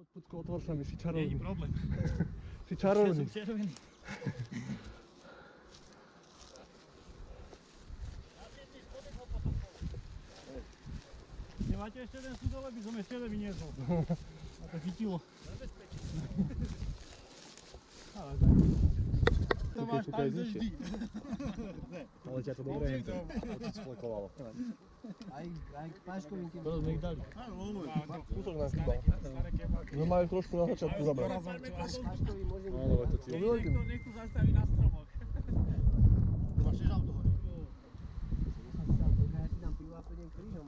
Poď pucko, otvor sa mi, si čarovný. problém. Si čarovný. Som červený. Nemáte ešte jeden sudol, aby som ešte jeden vyniesol. A to chytilo. Ale tak. To máš tak kúkaj, vždy. Ale ťa to dobre je. Odsplekovalo. Aj, aj páškovým tým. To sme ich dali. Kúsok nám chýba. No majú trošku na začiatku zabrať. Byť. Áno, to ti... No. Nech tu zastaví na stromoch. Máš tiež auto dobré, ja si dám pivo a pôjdem krížom.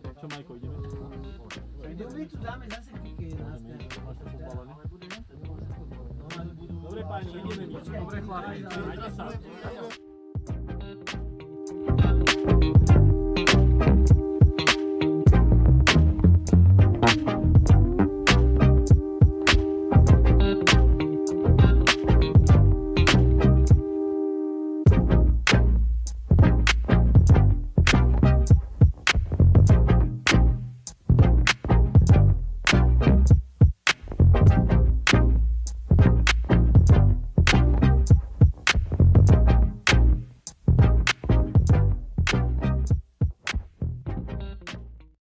Čo, Majko, ideme? Dobre, tu dáme zase píke. Dobre, páni, ideme. Dobre, chlapi, majte sa.